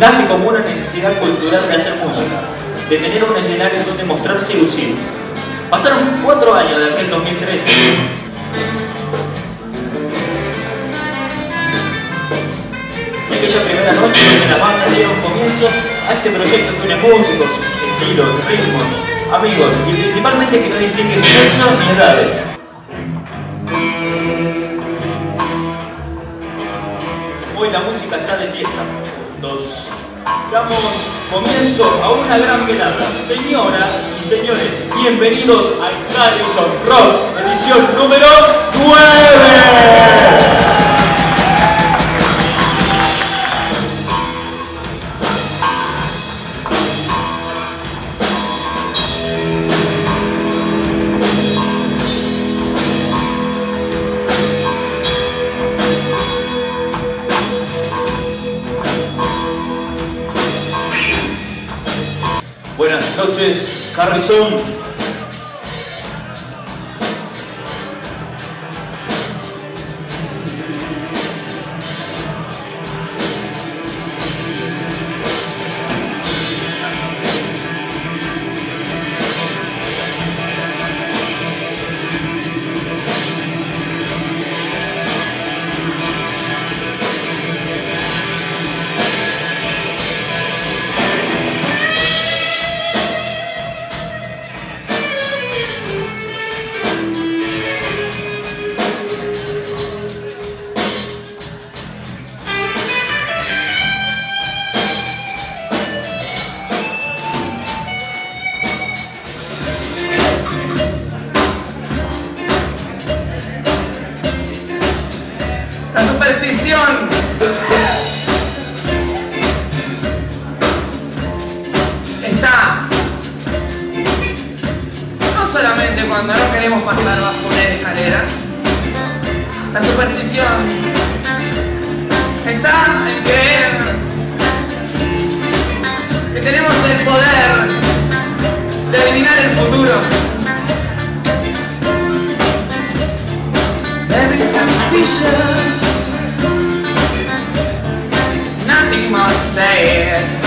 nace como una necesidad cultural de hacer música, de tener un escenario donde mostrarse y lucir. Pasaron cuatro años de aquel 2013. Y aquella primera noche donde la banda dieron comienzo a este proyecto que une músicos, estilos, ritmos, amigos y principalmente que no distingue sexo ni edades. Hoy la música está de fiesta. Nos damos comienzo a una gran velada. Señoras y señores, bienvenidos al Harrison Rock, edición número 9. Buenas noches, Harrison. Cuando no queremos pasar bajo una escalera. La superstición está en creer que tenemos el poder de adivinar el futuro. Very superstitious. Nothing more to say.